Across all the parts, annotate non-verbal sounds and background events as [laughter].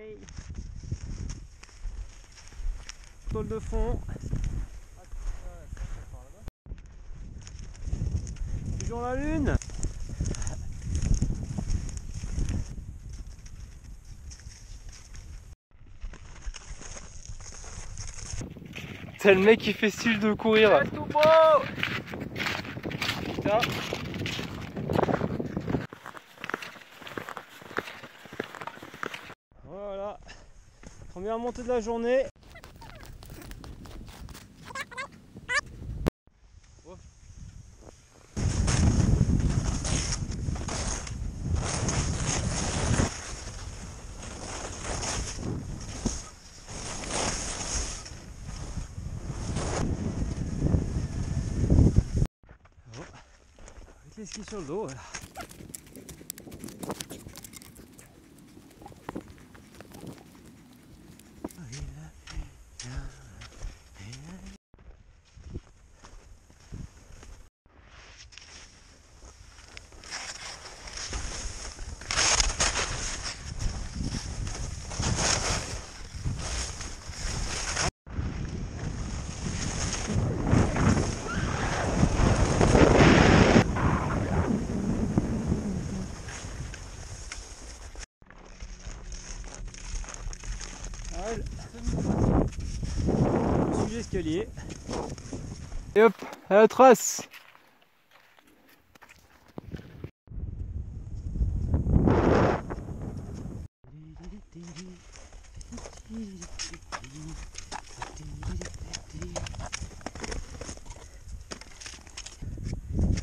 Hey. Tôle de fond. Toujours la lune. C'est le mec qui fait style de courir. tout beau Putain. Voilà. Première montée de la journée. Avec les sur le dos. Et hop, à la trace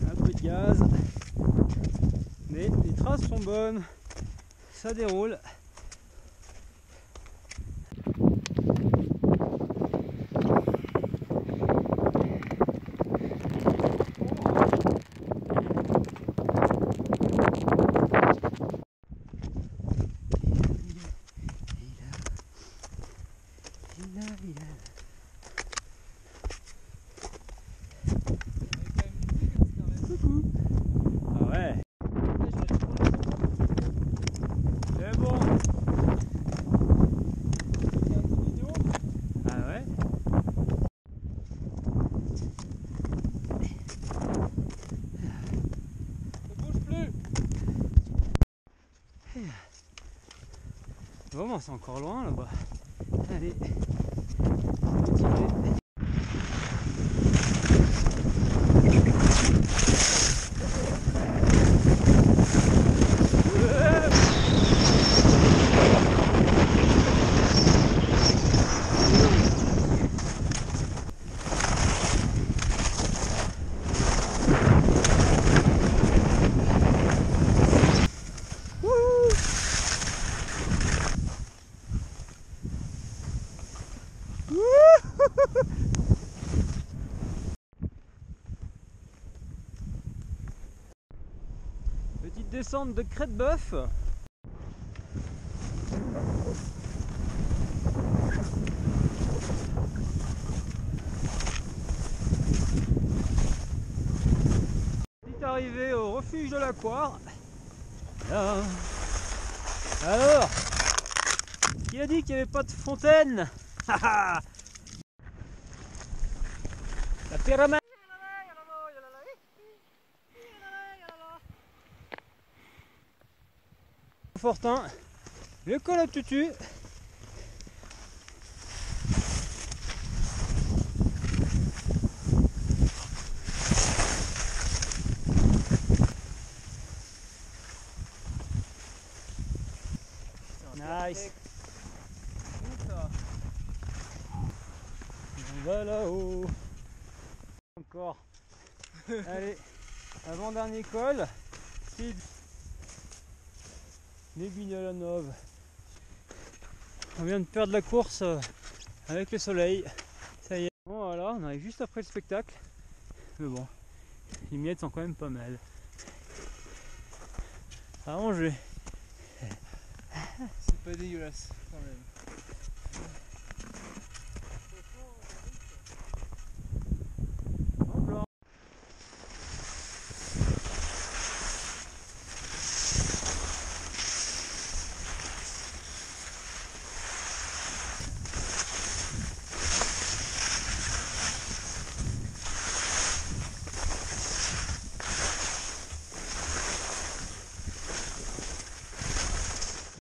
Un peu de gaz. Mais les traces sont bonnes. Ça déroule. Coucou. Ah ouais. C'est bon. Ah ouais. Ne bouge plus Vraiment, c'est encore loin là-bas. Allez. On va Descente de crête bœuf. Arrivée au refuge de l'aquar. Alors Qui a dit qu'il n'y avait pas de fontaine? [laughs] La pyramide Fortin, le col à tutu. Nice. On va là-haut. Encore. [laughs] Allez, avant-dernier col. Speed. Neuve. On vient de perdre la course euh, avec le soleil. Ça y est. Voilà, on arrive juste après le spectacle. Mais bon, les miettes sont quand même pas mal. À manger. C'est pas dégueulasse quand même.